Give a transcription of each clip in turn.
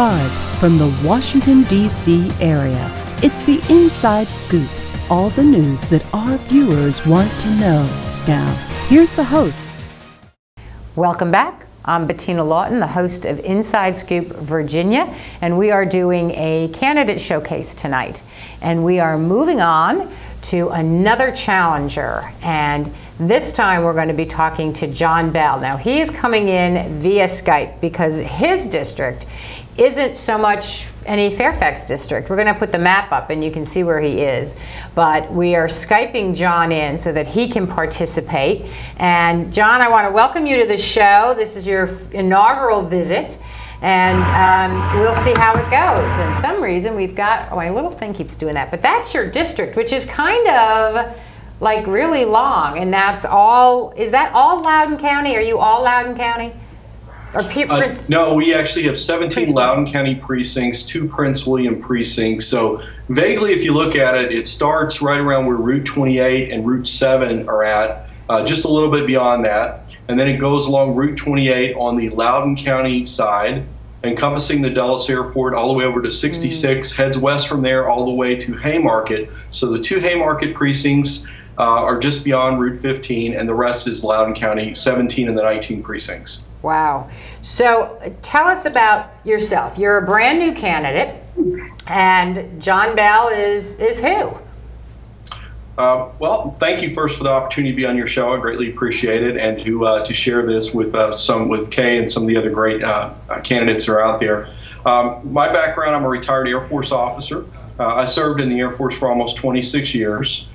Live from the Washington, D.C. area, it's the Inside Scoop. All the news that our viewers want to know. Now, here's the host. Welcome back. I'm Bettina Lawton, the host of Inside Scoop Virginia, and we are doing a candidate showcase tonight. And we are moving on to another challenger. And this time we're going to be talking to John Bell. Now he's coming in via Skype because his district isn't so much any Fairfax district. We're going to put the map up and you can see where he is. But we are Skyping John in so that he can participate. And John, I want to welcome you to the show. This is your inaugural visit. And um, we'll see how it goes. And some reason we've got, oh, my little thing keeps doing that. But that's your district, which is kind of like really long. And that's all, is that all Loudoun County? Are you all Loudoun County? Or P- uh, no, we actually have 17 Prince Loudoun County precincts, two Prince William precincts. So vaguely, if you look at it, it starts right around where Route 28 and Route 7 are at, uh, just a little bit beyond that. And then it goes along Route 28 on the Loudoun County side, encompassing the Dulles Airport all the way over to 66, mm. heads west from there all the way to Haymarket. So the two Haymarket precincts uh, are just beyond Route 15, and the rest is Loudoun County 17 and the 19 precincts. Wow. So tell us about yourself. You're a brand new candidate, and John Bell is, is who? Uh, well, thank you first for the opportunity to be on your show. I greatly appreciate it, and to uh, to share this with uh, some with Kay and some of the other great uh, uh, candidates that are out there. Um, my background: I'm a retired Air Force officer. Uh, I served in the Air Force for almost 26 years.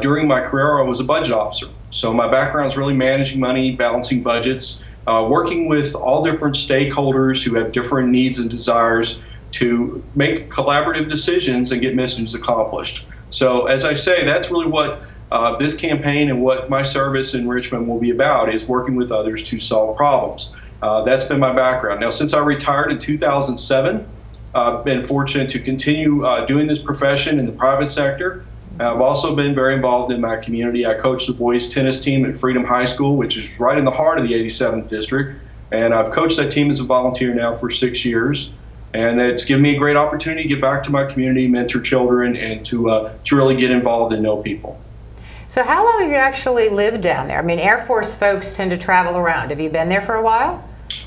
during my career, I was a budget officer. So my background is really managing money, balancing budgets, uh, working with all different stakeholders who have different needs and desires to make collaborative decisions and get missions accomplished. So, as I say, that's really what uh, this campaign and what my service in Richmond will be about is working with others to solve problems. Uh, that's been my background. Now, since I retired in 2007, I've been fortunate to continue uh, doing this profession in the private sector. I've also been very involved in my community. I coach the boys tennis team at Freedom High School, which is right in the heart of the 87th district. And I've coached that team as a volunteer now for six years. And it's given me a great opportunity to get back to my community, mentor children, and to, uh, to really get involved and know people. So, how long have you actually lived down there? I mean, Air Force folks tend to travel around. Have you been there for a while?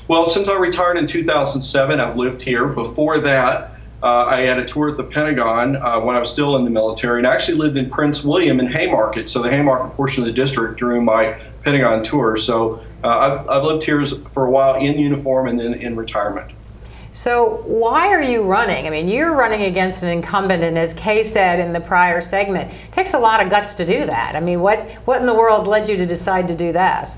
Well, since I retired in 2007, I've lived here. Before that, uh, I had a tour at the Pentagon uh, when I was still in the military, and I actually lived in Prince William in Haymarket, so the Haymarket portion of the district during my Pentagon tour. So uh, I've, I've lived here for a while in uniform and then in retirement. So why are you running? I mean, you're running against an incumbent, and as Kay said in the prior segment, it takes a lot of guts to do that. I mean, what what in the world led you to decide to do that?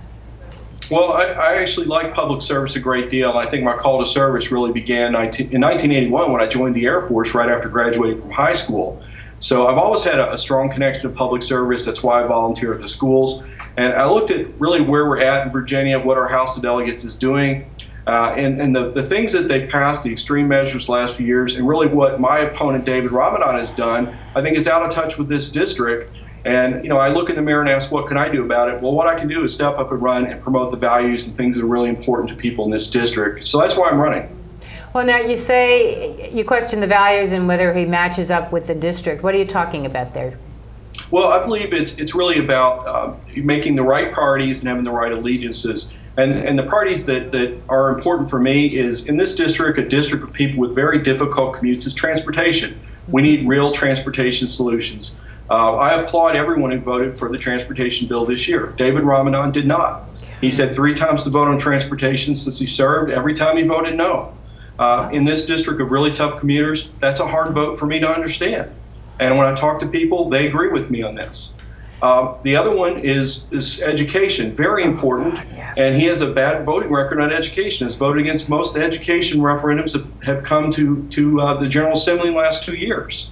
Well, I, I, actually like public service a great deal. And I think my call to service really began 19, in 1981 when I joined the Air Force right after graduating from high school. So I've always had a, a, strong connection to public service. That's why I volunteer at the schools. And I looked at really where we're at in Virginia, what our House of Delegates is doing, uh, and, and the, the things that they've passed, the extreme measures last few years, and really what my opponent David Ramadan has done, I think is out of touch with this district. And you know, I look in the mirror and ask, what can I do about it? Well, what I can do is step up and run and promote the values and things that are really important to people in this district. So that's why I'm running. Well, now you say you question the values and whether he matches up with the district. What are you talking about there? Well, I believe it's it's really about uh, making the right parties and having the right allegiances. And, and the parties that, that are important for me is in this district, a district of people with very difficult commutes is transportation. We need real transportation solutions. Uh, I applaud everyone who voted for the transportation bill this year. David Ramadan did not. He said three times to vote on transportation since he served. Every time he voted no. Uh, in this district of really tough commuters, that's a hard vote for me to understand. And when I talk to people, they agree with me on this. Uh, the other one is, is education, very important. And he has a bad voting record on education. Has voted against most the education referendums that have come to, to uh, the General Assembly in the last two years.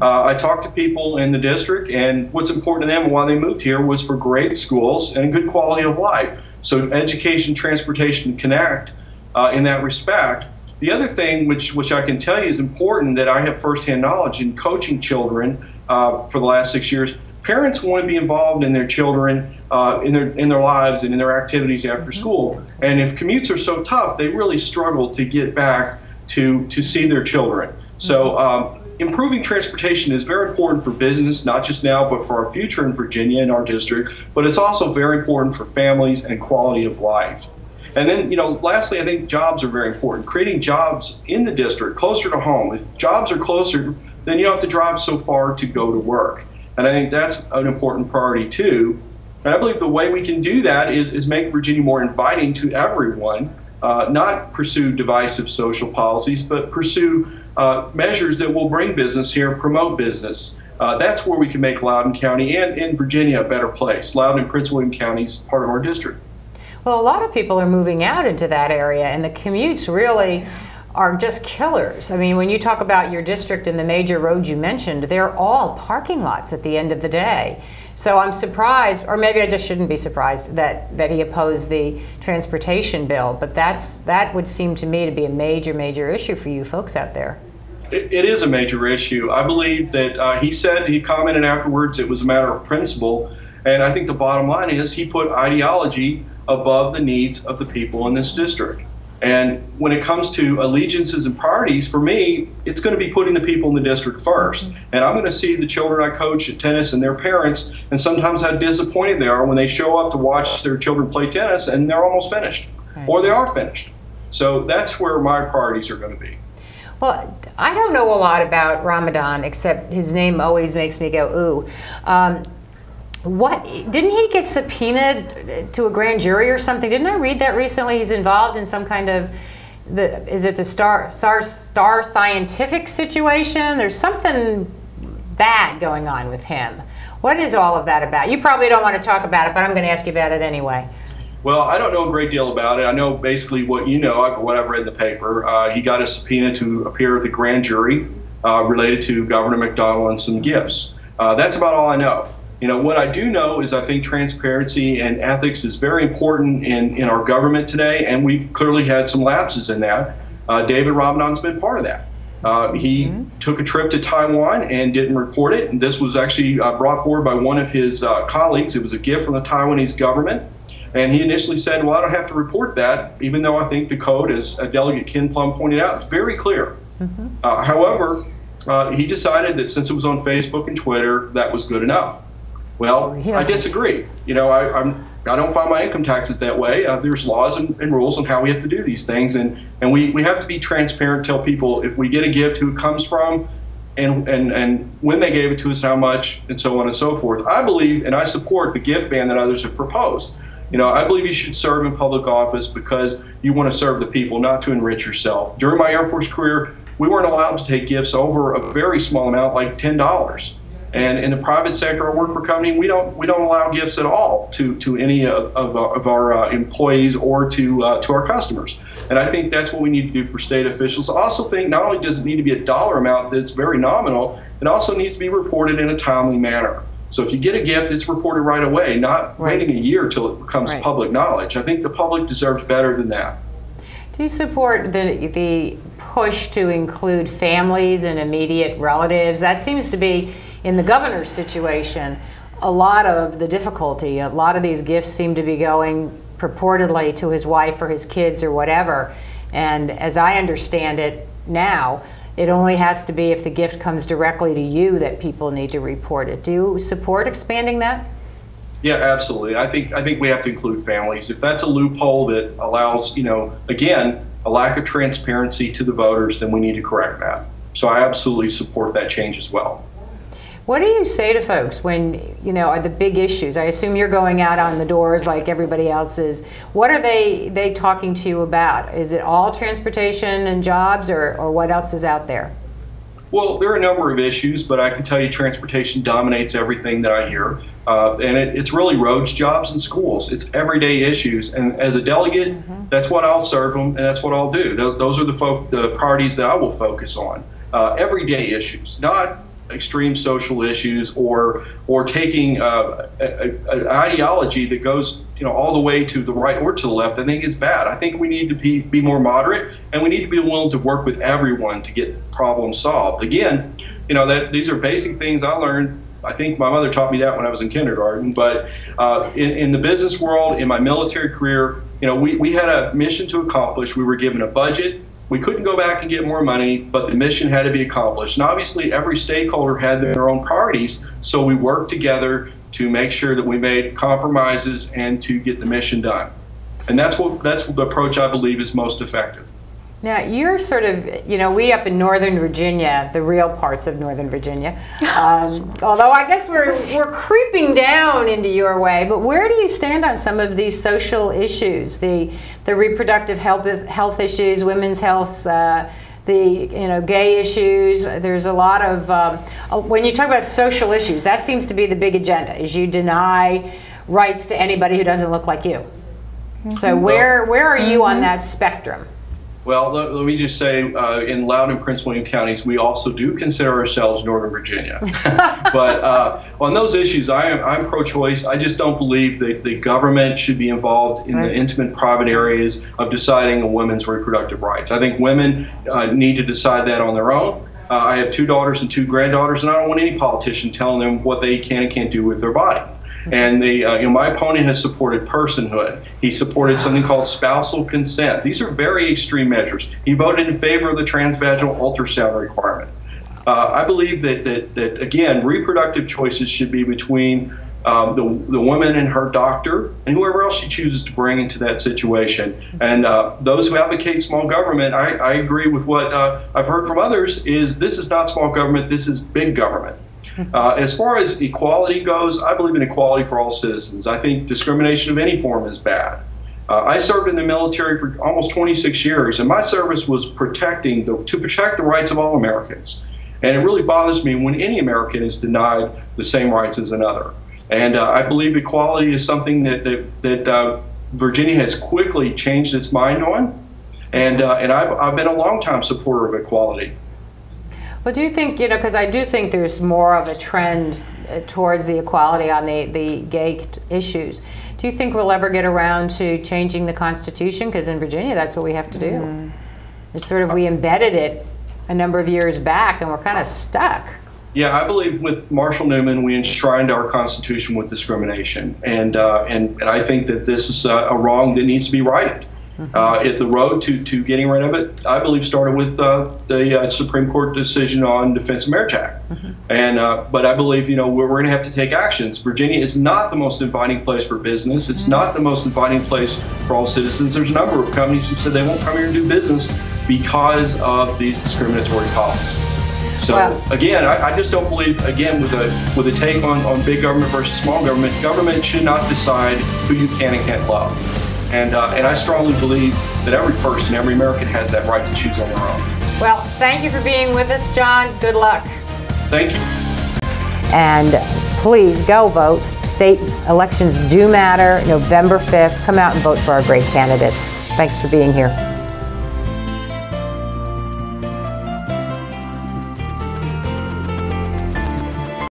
Uh, I talked to people in the district, and what's important to them and why they moved here was for great schools and good quality of life. So education, transportation, connect uh, in that respect. The other thing, which which I can tell you is important, that I have firsthand knowledge in coaching children uh, for the last six years. Parents want to be involved in their children, uh, in their in their lives, and in their activities after school. And if commutes are so tough, they really struggle to get back to, to see their children. So um, improving transportation is very important for business, not just now, but for our future in Virginia and our district. But it's also very important for families and quality of life. And then, you know, lastly, I think jobs are very important. Creating jobs in the district closer to home. If jobs are closer, then you don't have to drive so far to go to work. And I think that's an important priority too. And I believe the way we can do that is, is make Virginia more inviting to everyone, uh, not pursue divisive social policies, but pursue uh, measures that will bring business here, and promote business. Uh, that's where we can make Loudoun County and, and Virginia a better place. Loudoun and Prince William counties part of our district. Well, a lot of people are moving out into that area, and the commutes really are just killers. I mean, when you talk about your district and the major roads you mentioned, they're all parking lots at the end of the day. So I'm surprised, or maybe I just shouldn't be surprised that, that he opposed the transportation bill. But that's that would seem to me to be a major, major issue for you folks out there. It, it is a major issue. I believe that uh, he said he commented afterwards it was a matter of principle, and I think the bottom line is he put ideology above the needs of the people in this district. And when it comes to allegiances and parties, for me, it's going to be putting the people in the district 1st And I'm going to see the children I coach at tennis and their parents, and sometimes how disappointed they are when they show up to watch their children play tennis and they're almost finished, right. or they are finished. So that's where my priorities are going to be. Well, I don't know a lot about Ramadan, except his name always makes me go, ooh. Um, what didn't he get subpoenaed to a grand jury or something? Didn't I read that recently? He's involved in some kind of the is it the star star star scientific situation? There's something bad going on with him. What is all of that about? You probably don't want to talk about it, but I'm going to ask you about it anyway. Well, I don't know a great deal about it. I know basically what you know for what I've read in the paper. Uh, he got a subpoena to appear at the grand jury uh, related to Governor McDonnell and some gifts. Uh, that's about all I know. You know, what I do know is I think transparency and ethics is very important in, in our government today, and we've clearly had some lapses in that. Uh, David Ramadan's been part of that. Uh, he mm-hmm. took a trip to Taiwan and didn't report it. And this was actually uh, brought forward by one of his uh, colleagues. It was a gift from the Taiwanese government. And he initially said, Well, I don't have to report that, even though I think the code, as Delegate Ken Plum pointed out, is very clear. Mm-hmm. Uh, however, uh, he decided that since it was on Facebook and Twitter, that was good enough. Well, yeah. I disagree. You know, I, I'm I don't file my income taxes that way. Uh, there's laws and, and, rules on how we have to do these things, and and we, we have to be transparent. Tell people if we get a gift, who it comes from, and and and when they gave it to us, how much, and so on and so forth. I believe and I support the gift ban that others have proposed. You know, I believe you should serve in public office because you want to serve the people, not to enrich yourself. During my Air Force career, we weren't allowed to take gifts over a very small amount, like ten dollars. And in the private sector, I work for a company, we don't we don't allow gifts at all to to any of, of, of our uh, employees or to uh, to our customers. And I think that's what we need to do for state officials. I also think not only does it need to be a dollar amount that's very nominal, it also needs to be reported in a timely manner. So if you get a gift, it's reported right away, not right. waiting a year till it becomes right. public knowledge. I think the public deserves better than that. Do you support the the push to include families and immediate relatives? That seems to be in the governor's situation, a lot of the difficulty, a lot of these gifts seem to be going purportedly to his wife or his kids or whatever. And as I understand it now, it only has to be if the gift comes directly to you that people need to report it. Do you support expanding that? Yeah, absolutely. I think I think we have to include families. If that's a loophole that allows, you know, again, a lack of transparency to the voters, then we need to correct that. So I absolutely support that change as well. What do you say to folks when, you know, are the big issues? I assume you're going out on the doors like everybody else is. What are they, they talking to you about? Is it all transportation and jobs or, or what else is out there? Well, there are a number of issues, but I can tell you transportation dominates everything that I hear. Uh, and it, it's really roads, jobs, and schools. It's everyday issues. And as a delegate, mm-hmm. that's what I'll serve them, and that's what I'll do. Th- those are the, fo- the parties that I will focus on. Uh, everyday issues, not extreme social issues or or taking uh, an ideology that goes you know all the way to the right or to the left, I think is bad. I think we need to be, be more moderate and we need to be willing to work with everyone to get problems solved. Again, you know that these are basic things I learned. I think my mother taught me that when I was in kindergarten. But uh, in, in the business world, in my military career, you know, we, we had a mission to accomplish. We were given a budget We couldn't go back and get more money, but the mission had to be accomplished. And obviously, every stakeholder had their own priorities, so we worked together to make sure that we made compromises and to get the mission done. And that's what that's the approach I believe is most effective. Now, you're sort of, you know, we up in Northern Virginia, the real parts of Northern Virginia, um, although I guess we're, we're creeping down into your way, but where do you stand on some of these social issues, the, the reproductive health, health issues, women's health, uh, the you know gay issues. There's a lot of um, uh, when you talk about social issues, that seems to be the big agenda. Is you deny rights to anybody who doesn't look like you. Mm -hmm. So where where are you mm -hmm. on mm-hmm. that spectrum? Well, let, let, me just say, uh, in Loudoun and Prince William counties, we also do consider ourselves Northern Virginia. but uh, on those issues, I am, I'm pro-choice. I just don't believe that the government should be involved in right. the intimate, private areas of deciding a woman's reproductive rights. I think women uh, need to decide that on their own. Uh, I have two daughters and two granddaughters, and I don't want any politician telling them what they can and can't do with their body. And the, uh, you know, my opponent has supported personhood. He supported something called spousal consent. These are very extreme measures. He voted in favor of the transvaginal ultrasound requirement. Uh, I believe that, that, that, again, reproductive choices should be between um, the, the woman and her doctor and whoever else she chooses to bring into that situation. And uh, those who advocate small government, I, I agree with what uh, I've heard from others, is this is not small government, this is big government. Uh, as far as equality goes, I believe in equality for all citizens. I think discrimination of any form is bad. Uh, I served in the military for almost 26 years, and my service was protecting the, to protect the rights of all Americans. And it really bothers me when any American is denied the same rights as another. And uh, I believe equality is something that, that, that uh, Virginia has quickly changed its mind on. And, uh, and I've, I've been a longtime supporter of equality. Well, do you think, you know, because I do think there's more of a trend uh, towards the equality on the, the gay issues. Do you think we'll ever get around to changing the Constitution? Because in Virginia, that's what we have to do. Mm. It's sort of, we embedded it a number of years back and we're kind of stuck. Yeah, I believe with Marshall Newman, we enshrined our Constitution with discrimination. And, uh, and, and I think that this is a, a wrong that needs to be righted. Uh, the road to, to getting rid of it, I believe, started with uh, the uh, Supreme Court decision on Defense of Marriage Act. Mm-hmm. And uh, but I believe you know we're, we're going to have to take actions. Virginia is not the most inviting place for business. It's mm-hmm. not the most inviting place for all citizens. There's a number of companies who said they won't come here and do business because of these discriminatory policies. So wow. again, I, I, just don't believe again with a with a take on, on big government versus small government. Government should not decide who you can and can't love. And, uh, and I strongly believe that every person, every American has that right to choose on their own. Well, thank you for being with us, John. Good luck. Thank you. And please go vote. State elections do matter. November 5th. Come out and vote for our great candidates. Thanks for being here.